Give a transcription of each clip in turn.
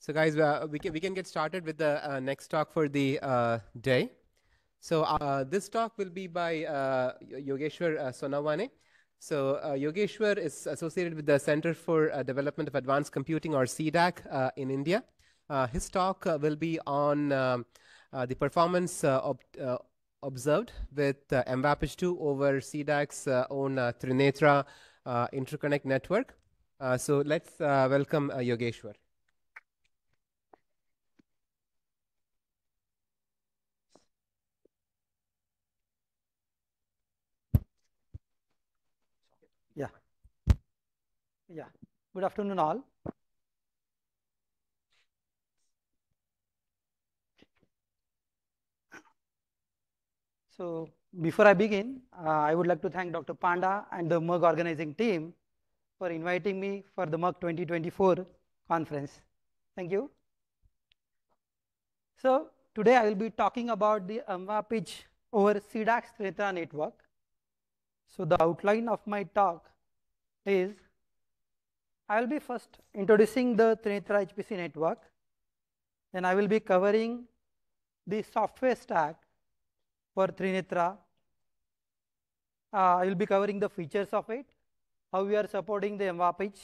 So guys, uh, we, can, we can get started with the uh, next talk for the uh, day. So uh, this talk will be by uh, Yogeshwar uh, Sonawane. So Yogeshwar is associated with the Center for Development of Advanced Computing or CDAC in India. his talk will be on um, the performance ob observed with uh, MVAPICH2 over CDAC's own Trinetra interconnect network. so let's welcome Yogeshwar. Yeah, good afternoon all. So before I begin, uh, I would like to thank Dr. Panda and the MUG organizing team for inviting me for the MUG 2024 conference. Thank you. So today I will be talking about the MVAPICH over CDAC Trinetra network. So the outline of my talk is I will be first introducing the Trinetra HPC network. Then I will be covering the software stack for Trinetra. Uh, I will be covering the features of it, how we are supporting the MVAPICH.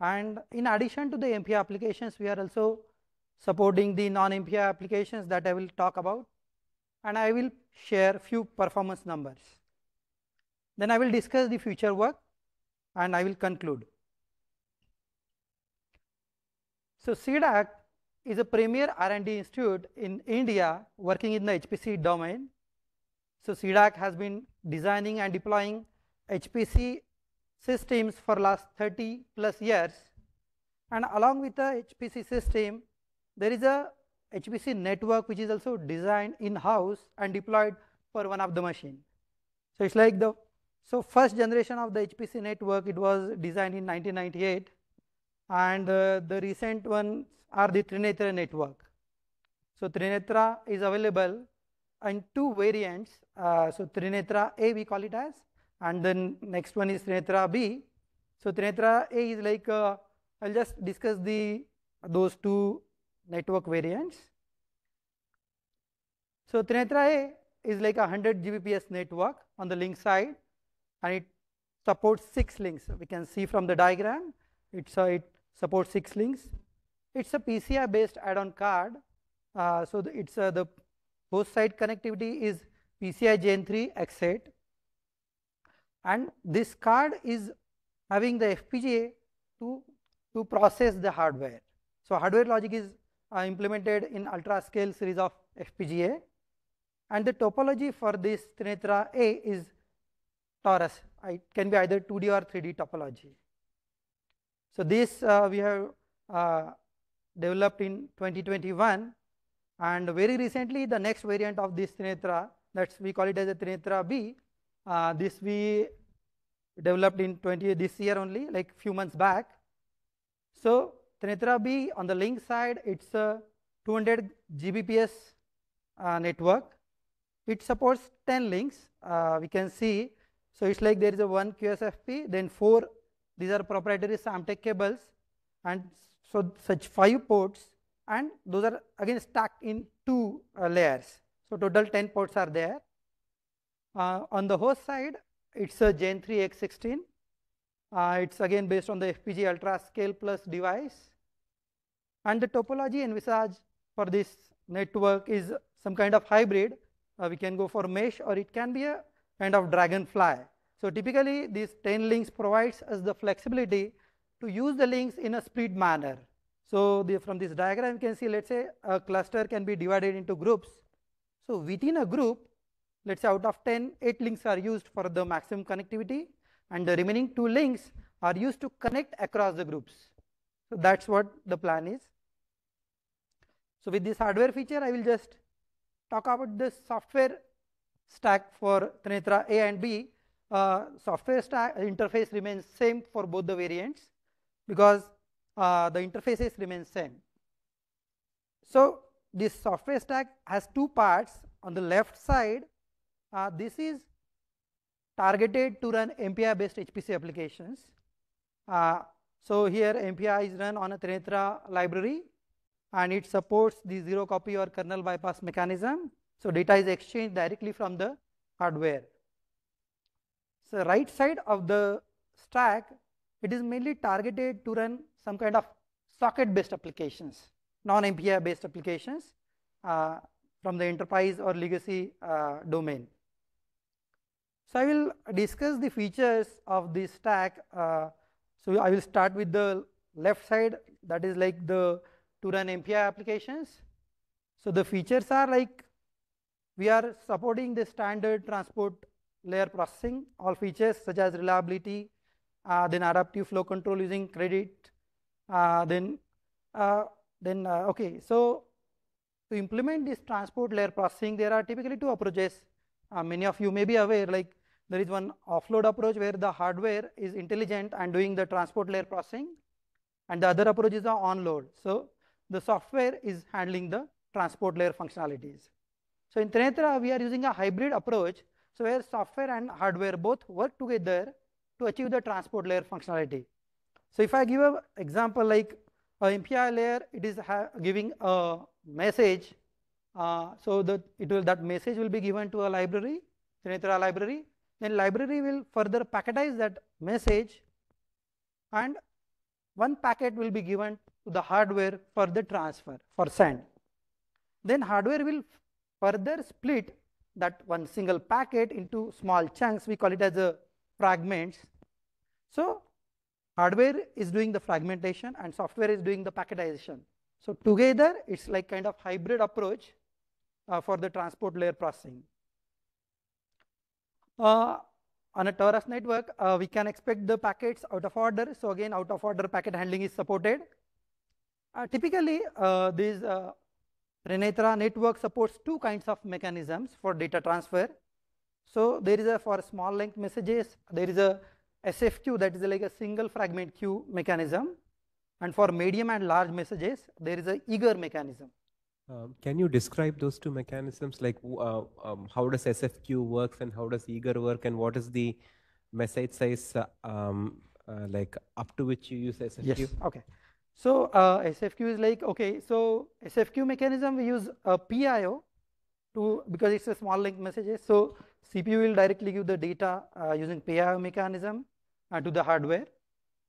And in addition to the MPI applications, we are also supporting the non-MPI applications that I will talk about. And I will share few performance numbers. Then I will discuss the future work and I will conclude. So CDAC is a premier R&D institute in India working in the HPC domain. So CDAC has been designing and deploying HPC systems for last 30 plus years. And along with the HPC system, there is a HPC network which is also designed in-house and deployed for one of the machine. So it's like the, so first generation of the HPC network, it was designed in 1998 and uh, the recent ones are the Trinetra network. So Trinetra is available in two variants. Uh, so Trinetra A we call it as and then next one is Trinetra B. So Trinetra A is like uh, I'll just discuss the those two network variants. So Trinetra A is like a 100 Gbps network on the link side and it supports six links. We can see from the diagram it's uh, it supports six links. It's a PCI based add-on card. Uh, so the, it's uh, the host side connectivity is PCI Gen 3 X8 and this card is having the FPGA to, to process the hardware. So hardware logic is uh, implemented in ultra scale series of FPGA and the topology for this Trinetra A is torus. It can be either 2D or 3D topology. So this uh, we have uh, developed in 2021 and very recently the next variant of this Trinetra that's we call it as a Trinetra B. Uh, this we developed in 20 this year only like few months back. So Trinetra B on the link side it's a 200 Gbps uh, network. It supports 10 links uh, we can see. So it's like there is a one QSFP then four these are proprietary Samtec cables and so such five ports and those are again stacked in two uh, layers. So total 10 ports are there. Uh, on the host side, it's a Gen 3 X16. Uh, it's again based on the FPGA Ultra Scale Plus device. And the topology envisaged for this network is some kind of hybrid. Uh, we can go for mesh or it can be a kind of dragonfly. So typically these 10 links provides us the flexibility to use the links in a split manner. So the, from this diagram you can see let's say a cluster can be divided into groups. So within a group let's say out of 10 8 links are used for the maximum connectivity and the remaining 2 links are used to connect across the groups. So that's what the plan is. So with this hardware feature I will just talk about the software stack for Trinetra A and B uh, software stack interface remains same for both the variants because uh, the interfaces remain same. So this software stack has two parts on the left side uh, this is targeted to run MPI based HPC applications. Uh, so here MPI is run on a Trinetra library and it supports the zero copy or kernel bypass mechanism. So data is exchanged directly from the hardware. So right side of the stack, it is mainly targeted to run some kind of socket based applications, non-MPI based applications uh, from the enterprise or legacy uh, domain. So I will discuss the features of this stack. Uh, so I will start with the left side that is like the to run MPI applications. So the features are like we are supporting the standard transport layer processing, all features such as reliability, uh, then adaptive flow control using credit, uh, then uh, then uh, okay. So to implement this transport layer processing, there are typically two approaches. Uh, many of you may be aware, like there is one offload approach where the hardware is intelligent and doing the transport layer processing, and the other approach is the onload. So the software is handling the transport layer functionalities. So in Trinetra, we are using a hybrid approach, so where software and hardware both work together to achieve the transport layer functionality. So if I give an example like a MPI layer, it is giving a message. Uh, so that it will that message will be given to a library, Trinetra library. Then library will further packetize that message, and one packet will be given to the hardware for the transfer for send. Then hardware will further split that one single packet into small chunks. We call it as a fragments. So hardware is doing the fragmentation and software is doing the packetization. So together it's like kind of hybrid approach uh, for the transport layer processing. Uh, on a torus network, uh, we can expect the packets out of order. So again, out of order packet handling is supported. Uh, typically, uh, uh, network supports two kinds of mechanisms for data transfer. So there is a for small length messages, there is a SFQ that is like a single fragment queue mechanism. And for medium and large messages, there is a eager mechanism. Um, can you describe those two mechanisms? Like uh, um, how does SFQ works and how does eager work and what is the message size uh, um, uh, like up to which you use SFQ? Yes, okay. So uh, SFQ is like, okay, so SFQ mechanism we use a PIO to, because it's a small length messages. So CPU will directly give the data uh, using PIO mechanism uh, to the hardware.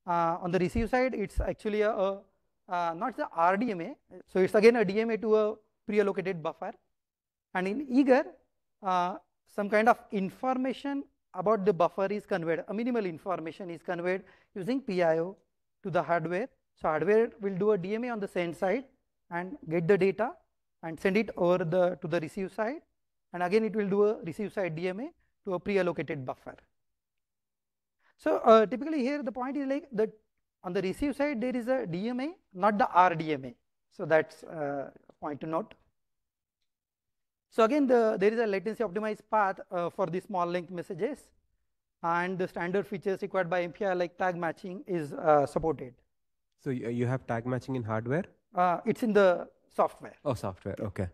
Uh, on the receive side, it's actually a, a uh, not the RDMA. So it's again a DMA to a pre-allocated buffer. And in eager, uh, some kind of information about the buffer is conveyed, a minimal information is conveyed using PIO to the hardware so hardware will do a DMA on the send side and get the data and send it over the to the receive side and again it will do a receive side DMA to a pre-allocated buffer. So uh, typically here the point is like that on the receive side there is a DMA not the RDMA. So that's uh, a point to note. So again the, there is a latency optimized path uh, for the small length messages and the standard features required by MPI like tag matching is uh, supported. So you have tag matching in hardware? Uh, it's in the software. Oh, software. Okay.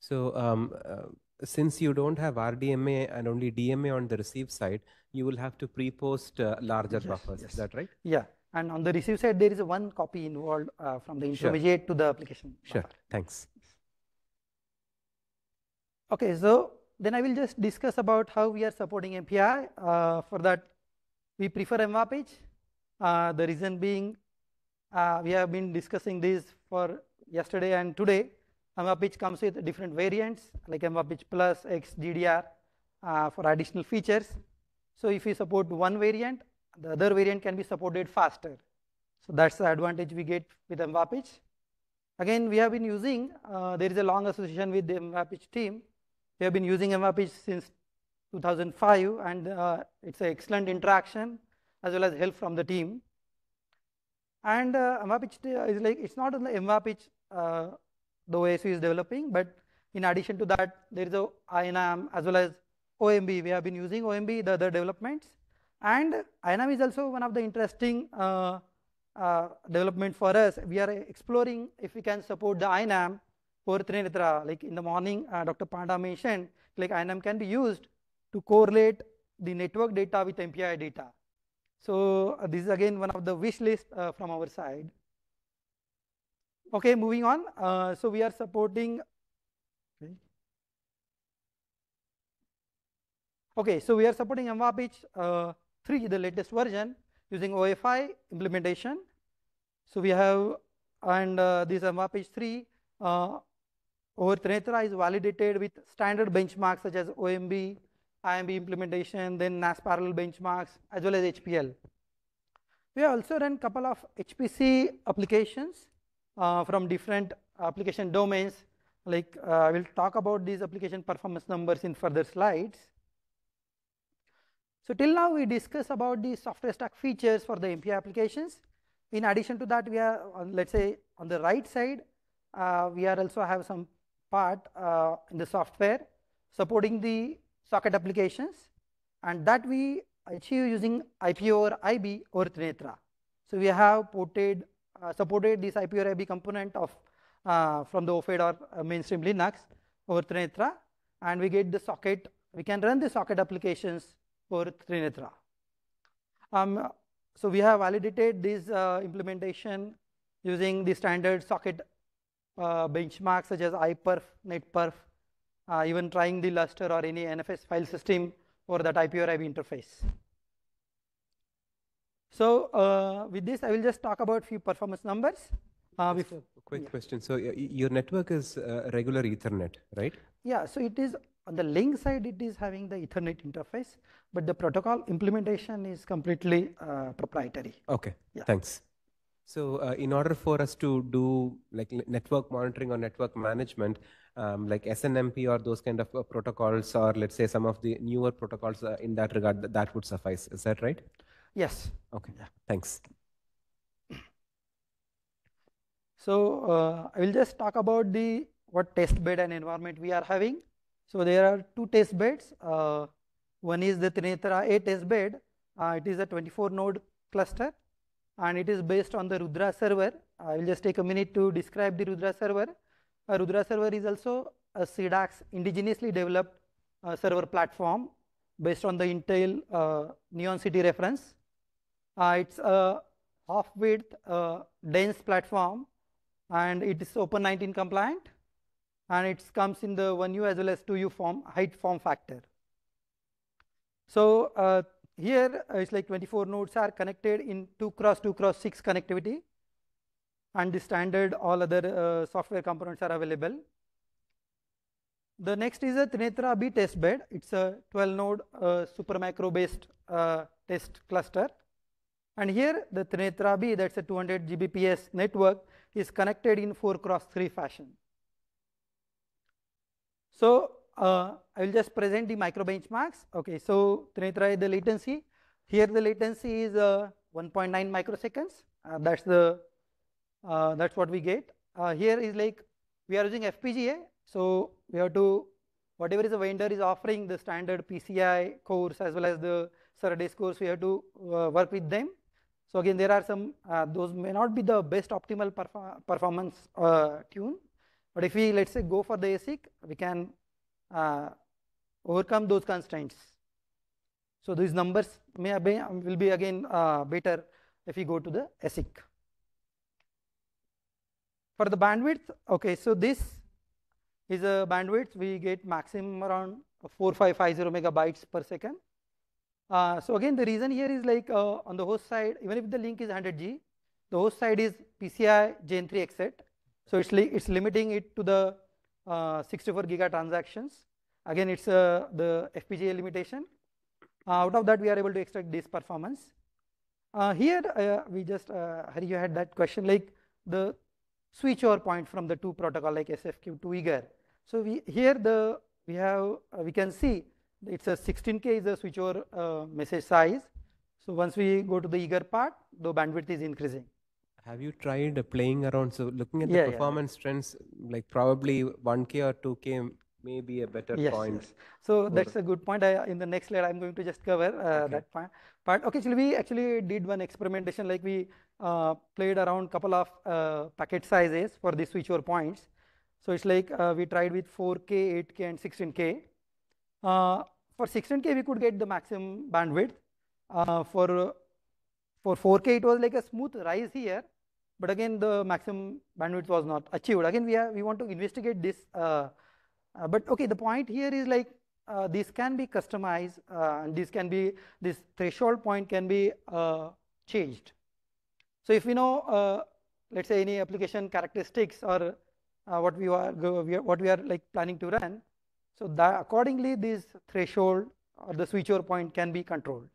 So um, uh, since you don't have RDMA and only DMA on the receive side, you will have to pre-post uh, larger yes, buffers. Yes. Is that right? Yeah. And on the receive side, there is one copy involved uh, from the intermediate sure. to the application. Sure. Buffer. Thanks. Okay. So then I will just discuss about how we are supporting MPI. Uh, for that, we prefer MVAPICH. Uh, the reason being uh, we have been discussing this for yesterday and today. MVAPICH comes with different variants like MVAPICH Plus, X, GDR uh, for additional features. So if we support one variant, the other variant can be supported faster. So that's the advantage we get with MVAPICH. Again, we have been using, uh, there is a long association with the MVAPICH team. We have been using MVAPICH since 2005 and uh, it's an excellent interaction as well as help from the team. And uh, MVAPICH is like, it's not only MVAPICH uh, the OSU is developing, but in addition to that, there is a INAM as well as OMB. We have been using OMB, the other developments. And INAM is also one of the interesting uh, uh, development for us. We are exploring if we can support the INAM for Trinetra. Like in the morning, uh, Dr. Panda mentioned, like INAM can be used to correlate the network data with MPI data. So uh, this is again one of the wish list uh, from our side. Okay, moving on. Uh, so we are supporting. Okay. so we are supporting MVAPICH uh, 3, the latest version, using OFI implementation. So we have, and uh, this MVAPICH 3 uh, over Trinetra is validated with standard benchmarks such as OMB, IMB implementation, then NAS parallel benchmarks, as well as HPL. We also run couple of HPC applications uh, from different application domains. Like uh, I will talk about these application performance numbers in further slides. So till now we discuss about the software stack features for the MPI applications. In addition to that, we are on, let's say on the right side, uh, we are also have some part uh, in the software supporting the socket applications and that we achieve using IP over IB or Trinetra. So we have ported, uh, supported this IP over IB component of uh, from the OFED or uh, mainstream Linux over Trinetra and we get the socket, we can run the socket applications over Trinetra. Um, so we have validated this uh, implementation using the standard socket uh, benchmarks such as iperf, netperf, uh, even trying the Lustre or any NFS file system or that IP or IB interface. So uh, with this, I will just talk about few performance numbers. Uh, Just a quick yeah. question. So your network is uh, regular Ethernet, right? Yeah. So it is on the link side, it is having the Ethernet interface, but the protocol implementation is completely uh, proprietary. Okay. Yeah. Thanks. So uh, in order for us to do like network monitoring or network management, um, like SNMP or those kind of uh, protocols, or let's say some of the newer protocols uh, in that regard, that, that would suffice. Is that right? Yes. Okay. Yeah. Thanks. So uh, I will just talk about the what test bed and environment we are having. So there are two test beds. Uh, one is the Trinetra A test bed. Uh, it is a 24 node cluster and it is based on the Rudra server. I will just take a minute to describe the Rudra server. Uh, Rudra server is also a CDAC's indigenously developed uh, server platform based on the Intel uh, Neon City reference. Uh, it's a half width uh, dense platform and it is Open 19 compliant and it comes in the 1U as well as 2U form height form factor. So uh, here it's like 24 nodes are connected in 2 cross 2 cross 6 connectivity and the standard all other uh, software components are available. The next is a Trinetra B test bed. It's a 12 node uh, Supermicro based uh, test cluster. And here the Trinetra B that's a 200 Gbps network is connected in 4 cross 3 fashion. So uh, I will just present the micro benchmarks. Okay, so Trinetra the latency. Here the latency is uh, 1.9 microseconds. Uh, that's the uh, that's what we get. Uh, here is like we are using FPGA, so we have to whatever is the vendor is offering the standard PCI cores as well as the SerDes cores, we have to uh, work with them. So again, there are some those may not be the best optimal perf performance tune, but if we let's say go for the ASIC, we can uh, overcome those constraints. So these numbers may be, will be again uh, better if we go to the ASIC. For the bandwidth, okay, so this is a bandwidth we get maximum around 4550 megabytes per second. Uh, so again, the reason here is like uh, on the host side, even if the link is 100G, the host side is PCI Gen 3 X8. So it's, li it's limiting it to the uh, 64 giga transactions. Again, it's uh, the FPGA limitation. Uh, out of that, we are able to extract this performance. here, we just, Hari, you had that question, like the switch over point from the two protocol like SFQ to eager. So we here the we have uh, we can see it's a 16k is the switch over uh, message size. So once we go to the eager part, the bandwidth is increasing. Have you tried uh, playing around? So looking at the yeah, performance yeah. trends, like probably 1K or 2K may be a better yes, point. Yes. So that's a good point. I, in the next slide, I'm going to just cover uh, okay. that point. But okay, so we actually did one experimentation, like we uh, played around couple of uh, packet sizes for the switchover points. So it's like uh, we tried with 4K, 8K, and 16K. Uh, for 16K, we could get the maximum bandwidth. Uh, for for 4K, it was like a smooth rise here, but again the maximum bandwidth was not achieved. Again, we, we want to investigate this, but okay, the point here is like this can be customized and this can be, this threshold point can be changed. So if we know, uh, let's say any application characteristics or what we are, what we are like planning to run, so that accordingly this threshold or the switchover point can be controlled.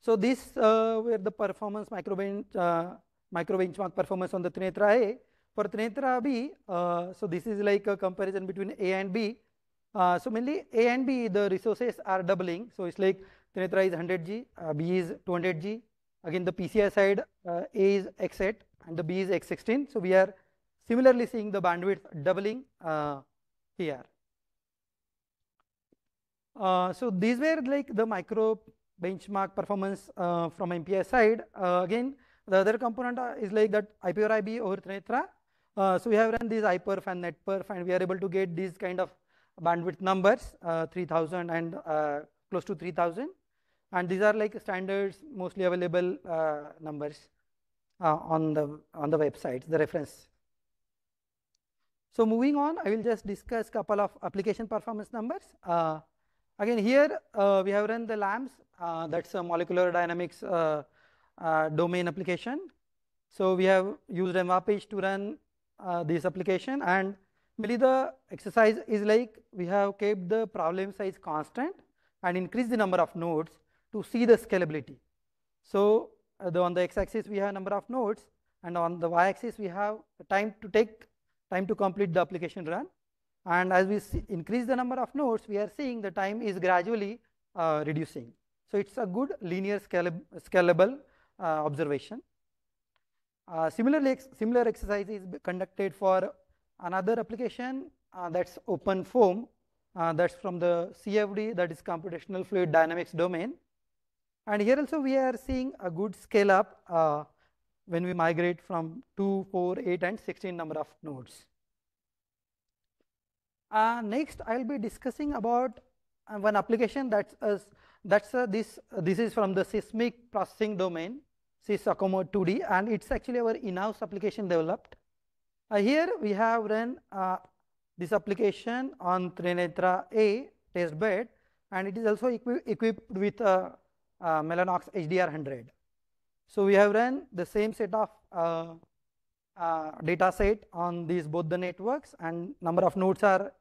So this uh, were the performance micro, bench, uh, micro benchmark performance on the Trinetra A. For Trinetra B, uh, so this is like a comparison between A and B. Uh, so mainly A and B, the resources are doubling. So it's like Trinetra is 100G, uh, B is 200G. Again, the PCI side, uh, A is X8 and the B is X16. So we are similarly seeing the bandwidth doubling here. Uh, so these were like the micro benchmark performance uh, from MPI side. Uh, again, the other component uh, is like that IP over IB over Trinetra. Uh, so we have run these iperf and netperf and we are able to get these kind of bandwidth numbers, uh, 3000 and close to 3000. And these are like standards, mostly available numbers on the on the websites, the reference so moving on, I will just discuss couple of application performance numbers. Uh, again, here uh, we have run the LAMMPS. Uh, that's a molecular dynamics uh, uh, domain application. So we have used MVAPICH to run uh, this application, and really the exercise is like we have kept the problem size constant and increased the number of nodes to see the scalability. So the, on the x-axis we have a number of nodes, and on the y-axis we have time to take time to complete the application run. And as we see, increase the number of nodes, we are seeing the time is gradually uh, reducing. So it's a good linear scalab scalable uh, observation. Uh, similarly, ex similar exercise is conducted for another application uh, that's OpenFOAM. Uh, that's from the CFD, that is Computational Fluid Dynamics domain. And here also we are seeing a good scale up uh, when we migrate from 2, 4, 8 and 16 number of nodes. Uh, next, I will be discussing about uh, one application that's uh, that's this this is from the seismic processing domain, SysACOMO 2D, and it's actually our in-house application developed. Uh, here we have run uh, this application on Trinetra A test bed, and it is also equi equipped with a, a Mellanox HDR100. So we have run the same set of uh, uh, data set on these both the networks and number of nodes are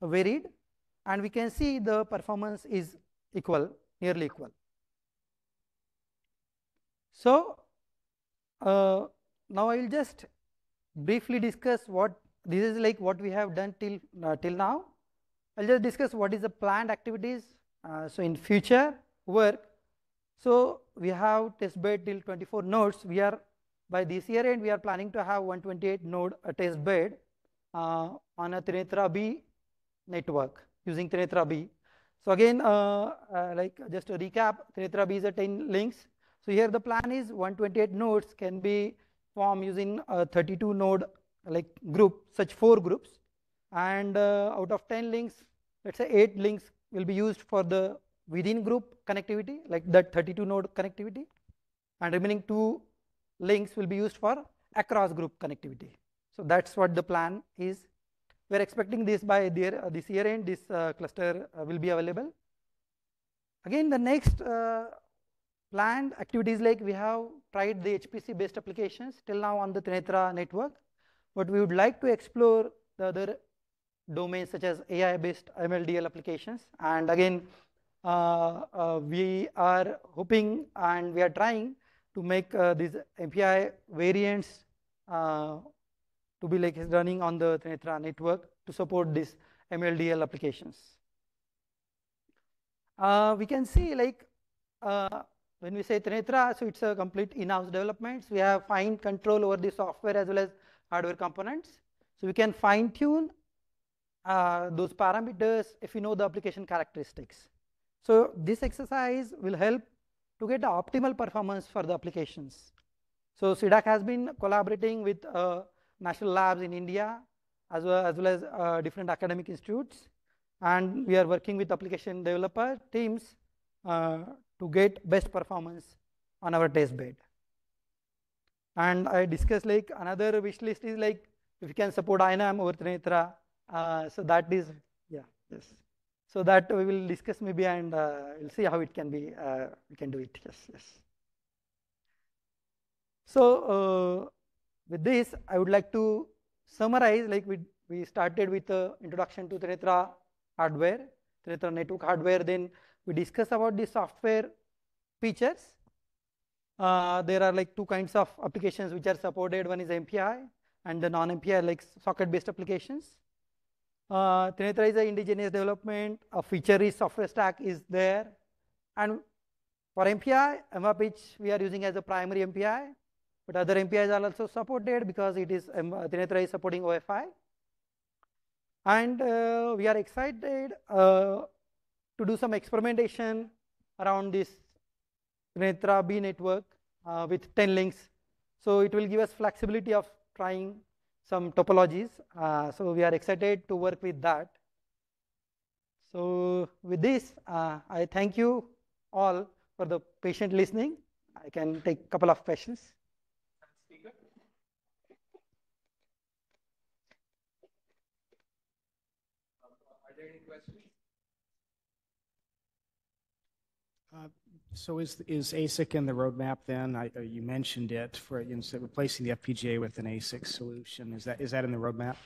varied and we can see the performance is equal, nearly equal. So uh, now I will just briefly discuss what this is like what we have done till uh, till now. I'll just discuss what is the planned activities. Uh, so in future work so we have test bed till 24 nodes. We are by this year end we are planning to have 128 node a test bed uh, on a Trinetra B network using Trinetra B. So again, uh, uh, like just to recap, Trinetra B is a 10 links. So here the plan is 128 nodes can be formed using a 32 node like group, such four groups. And uh, out of 10 links, let's say eight links will be used for the within group connectivity like that 32 node connectivity and remaining two links will be used for across group connectivity. So that's what the plan is. We are expecting this by their, uh, this year end this uh, cluster uh, will be available. Again the next uh, planned activities like we have tried the HPC based applications till now on the Trinetra network but we would like to explore the other domains such as AI based MLDL applications and again we are hoping and we are trying to make uh, these MPI variants to be like running on the Trinetra network to support these MLDL applications. Uh, we can see like uh, when we say Trinetra, so it's a complete in-house development. So we have fine control over the software as well as hardware components. So we can fine tune uh, those parameters if we know the application characteristics. So this exercise will help to get the optimal performance for the applications. So CDAC has been collaborating with uh, national labs in India as well as, well as uh, different academic institutes and we are working with application developer teams uh, to get best performance on our test bed. And I discussed like another wish list is like if you can support INAM over Trinetra. Uh, so that is, yeah, yes. So that we will discuss maybe and uh, we'll see how it can be, uh, we can do it, yes, yes. So uh, with this, I would like to summarize like we, we started with the introduction to Trinetra hardware, Trinetra network hardware, then we discuss about the software features. Uh, there are like two kinds of applications which are supported. One is MPI and the non-MPI like socket-based applications. Uh, is an indigenous development. A feature is software stack is there. And for MPI, MVAPICH we are using as a primary MPI, but other MPIs are also supported because it is um, Trinetra is supporting OFI. And uh, we are excited uh, to do some experimentation around this Trinetra B network uh, with 10 links. So it will give us flexibility of trying some topologies. Uh, so we are excited to work with that. So with this, uh, I thank you all for the patient listening. I can take a couple of questions. Are there any questions? Uh, So is, is ASIC in the roadmap then? I, uh, you mentioned it for, replacing the FPGA with an ASIC solution. Is that, is that in the roadmap?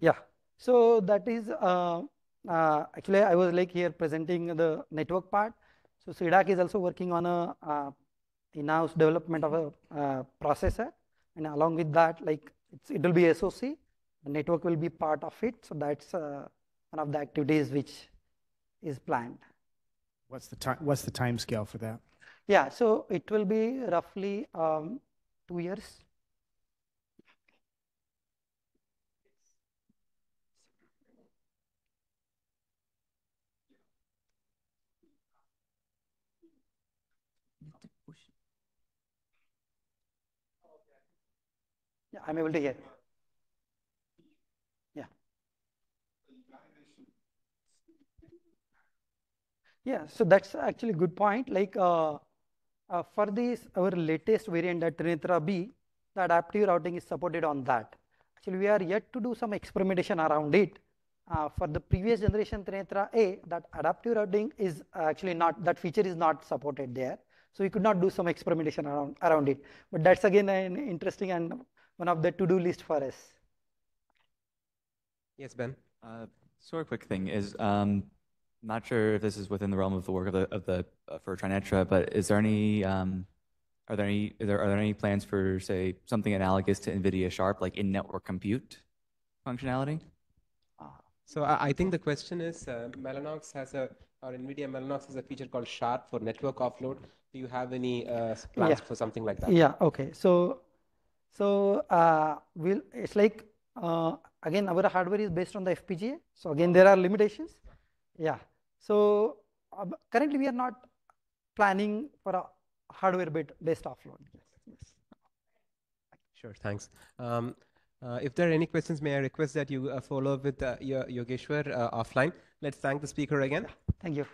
Yeah. So that is, uh, uh, actually I was like here presenting the network part. So CDAC is also working on a uh, in-house development of a uh, processor. And along with that, like it will be SOC, the network will be part of it. So that's uh, one of the activities which is planned. What's the time, what's the time scale for that? Yeah, so it will be roughly um, two years. Yeah, I'm able to hear. Yeah. Yeah, so that's actually a good point. Like uh, uh, for this, our latest variant, that Trinetra B, the adaptive routing is supported on that. Actually, we are yet to do some experimentation around it. Uh, for the previous generation Trinetra A, that adaptive routing is actually not, that feature is not supported there. So we could not do some experimentation around, around it. But that's again an interesting and one of the to-do list for us. Yes, Ben. Uh, sort of quick thing is, um, not sure if this is within the realm of the work of the of the uh, for Trinetra, but is there any um, are there any are there, are there any plans for say something analogous to NVIDIA Sharp, like in-network compute functionality? So I, I think the question is, uh, Mellanox has a, or NVIDIA Mellanox has a feature called Sharp for network offload. Do you have any uh, plans Yeah. for something like that? Yeah, okay. So, so uh, we'll, it's like, uh, again, our hardware is based on the FPGA. So again, there are limitations. Yeah. So um, currently we are not planning for a hardware bit based offload. Yes, yes. Sure, thanks. Um, uh, if there are any questions, may I request that you uh, follow up with uh, Yo- Yogeshwar uh, offline. Let's thank the speaker again. Thank you.